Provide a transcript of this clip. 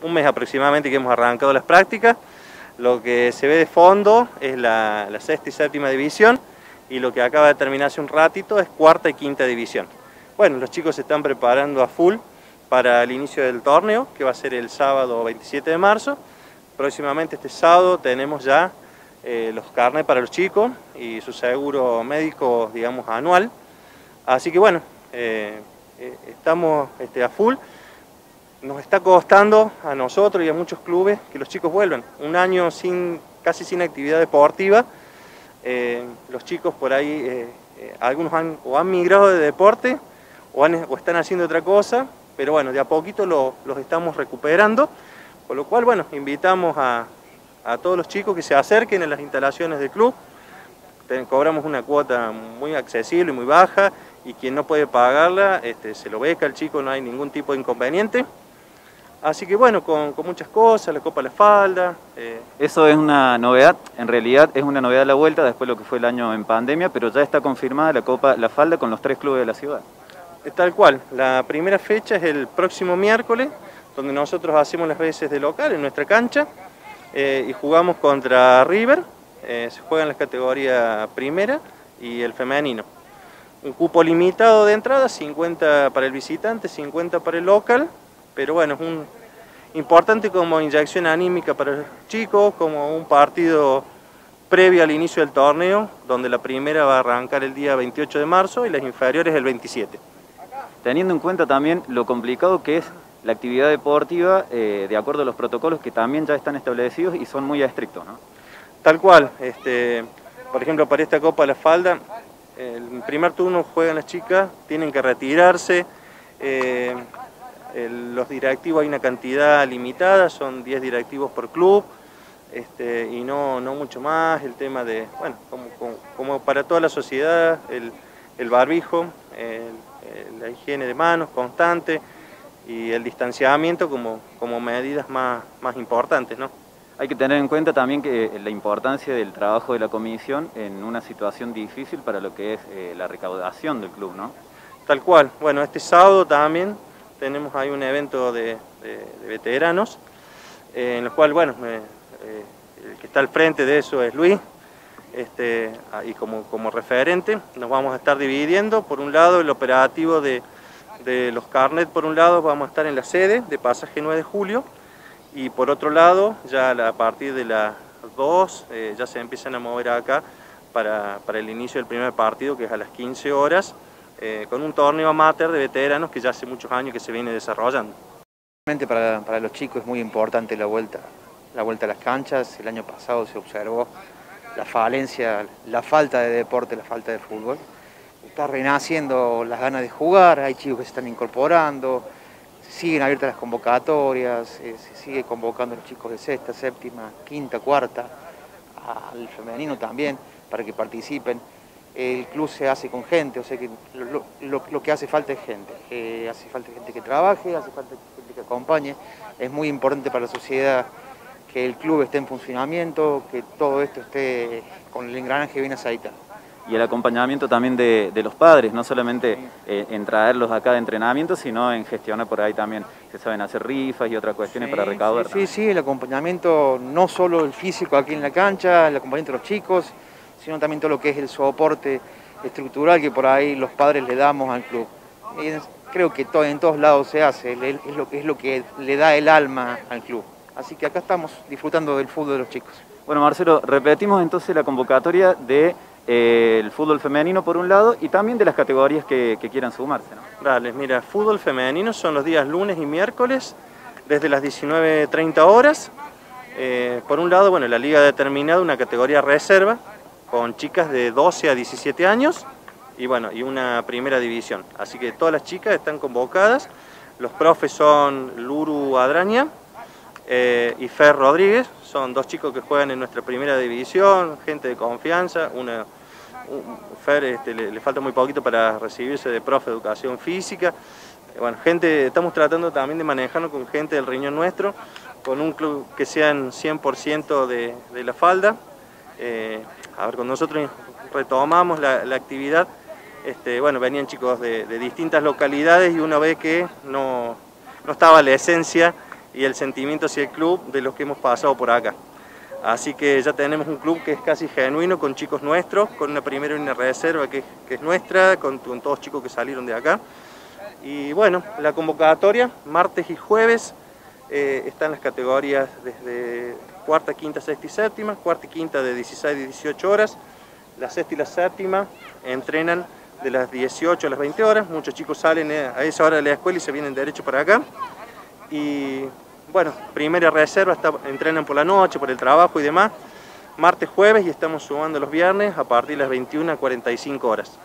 Un mes aproximadamente que hemos arrancado las prácticas. Lo que se ve de fondo es la, sexta y séptima división y lo que acaba de terminar hace un ratito es cuarta y quinta división. Bueno, los chicos se están preparando a full para el inicio del torneo, que va a ser el sábado 27 de marzo. Próximamente este sábado tenemos ya eh, los carnes para los chicos y su seguro médico, digamos, anual. Así que bueno, eh, eh, estamos este, a full nos está costando a nosotros y a muchos clubes que los chicos vuelvan. Un año sin, casi sin actividad deportiva, eh, los chicos por ahí, eh, eh, algunos han, o han migrado de deporte o, están haciendo otra cosa, pero bueno, de a poquito los estamos recuperando, con lo cual, bueno, invitamos a, todos los chicos que se acerquen a las instalaciones del club, cobramos una cuota muy accesible, y muy baja, y quien no puede pagarla, este, se lo beca al chico, no hay ningún tipo de inconveniente. Así que bueno, con, muchas cosas, la Copa La Falda. Eh. Eso es una novedad, en realidad es una novedad a la vuelta, después de lo que fue el año en pandemia, pero ya está confirmada la Copa La Falda con los tres clubes de la ciudad. Tal cual, la primera fecha es el próximo miércoles, donde nosotros hacemos las veces de local en nuestra cancha eh, y jugamos contra River, eh, se juega en la categoría primera y el femenino. Un cupo limitado de entrada, 50 para el visitante, 50 para el local, pero bueno, es un importante como inyección anímica para los chicos, como un partido previo al inicio del torneo, donde la primera va a arrancar el día 28 de marzo y las inferiores el 27. Teniendo en cuenta también lo complicado que es la actividad deportiva, eh, de acuerdo a los protocolos que también ya están establecidos y son muy estrictos, ¿no? Tal cual, este, por ejemplo, para esta Copa de la Falda, el primer turno juegan las chicas, tienen que retirarse, eh, los directivos hay una cantidad limitada, son 10 directivos por club, este, y no, no mucho más, el tema de, bueno, como, para toda la sociedad, el, barbijo, la higiene de manos constante y el distanciamiento como, como medidas más, más importantes, ¿no? Hay que tener en cuenta también que la importancia del trabajo de la comisión en una situación difícil para lo que es eh, la recaudación del club, ¿no? Tal cual. Bueno, este sábado también tenemos ahí un evento de, veteranos, eh, en el cual, bueno, eh, el que está al frente de eso es Luis, este, y como, como referente nos vamos a estar dividiendo, por un lado el operativo de, los carnets, por un lado vamos a estar en la sede de pasaje 9 de julio, y por otro lado, ya a partir de las 2 eh, ya se empiezan a mover acá para, para el inicio del primer partido, que es a las 15 horas, eh, con un torneo amateur de veteranos que ya hace muchos años que se viene desarrollando. Para, para los chicos es muy importante la vuelta, la vuelta a las canchas. El año pasado se observó la falencia, la falta de deporte, la falta de fútbol. Está renaciendo las ganas de jugar, hay chicos que se están incorporando, siguen abiertas las convocatorias, eh, se sigue convocando a los chicos de sexta, séptima, quinta, cuarta, al femenino también, para que participen el club se hace con gente, o sea que lo, que hace falta es gente, eh, hace falta gente que trabaje, hace falta gente que acompañe, es muy importante para la sociedad que el club esté en funcionamiento, que todo esto esté con el engranaje bien aceitado. Y el acompañamiento también de, los padres, no solamente eh, en traerlos acá de entrenamiento, sino en gestionar por ahí también, se saben hacer rifas y otras cuestiones para recaudar. Sí, sí, sí, el acompañamiento, no solo el físico aquí en la cancha, el acompañamiento de los chicos, sino también todo lo que es el soporte estructural que por ahí los padres le damos al club. creo que todo, en todos lados se hace, es lo, es lo que le da el alma al club. Así que acá estamos disfrutando del fútbol de los chicos. Bueno, Marcelo, repetimos entonces la convocatoria del de, eh, fútbol femenino por un lado y también de las categorías que, quieran sumarse. ¿no? Dale, mira, fútbol femenino son los días lunes y miércoles desde las 19.30 horas. Eh, por un lado, bueno, la liga ha determinado una categoría reserva con chicas de 12 a 17 años y bueno, y una primera división. Así que todas las chicas están convocadas. Los profes son Luru Adraña eh, y Fer Rodríguez, son dos chicos que juegan en nuestra primera división, gente de confianza, una, Fer este, le, falta muy poquito para recibirse de profe de educación física. Bueno, gente, estamos tratando también de manejarnos con gente del riñón nuestro, con un club que sean 100% de, la falda, eh, a ver, cuando nosotros retomamos la, actividad, este, bueno, venían chicos de, distintas localidades y uno ve que no, estaba la esencia y el sentimiento hacia el club de los que hemos pasado por acá. Así que ya tenemos un club que es casi genuino, con chicos nuestros, con una primera una reserva que, es nuestra, con, todos chicos que salieron de acá. Y bueno, la convocatoria, martes y jueves, eh, están las categorías desde cuarta, quinta, sexta y séptima, cuarta y quinta de 16 y 18 horas, la sexta y la séptima entrenan de las 18 a las 20 horas, muchos chicos salen eh, a esa hora de la escuela y se vienen derecho para acá. Y bueno, primera reserva, entrenan por la noche, por el trabajo y demás, martes, jueves y estamos sumando los viernes a partir de las 21 a 45 horas.